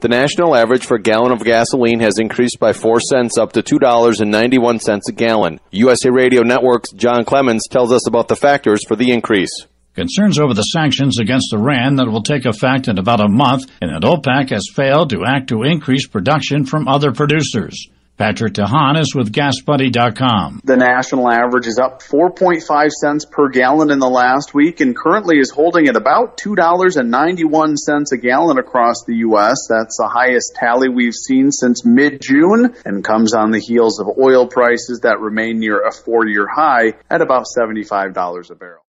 The national average for a gallon of gasoline has increased by 4 cents up to $2.91 a gallon. USA Radio Network's John Clemens tells us about the factors for the increase. Concerns over the sanctions against Iran that will take effect in about a month, and that OPEC has failed to act to increase production from other producers. Patrick DeHaan is with GasBuddy.com. The national average is up 4.5 cents per gallon in the last week and currently is holding at about $2.91 a gallon across the U.S. That's the highest tally we've seen since mid-June and comes on the heels of oil prices that remain near a four-year high at about $75 a barrel.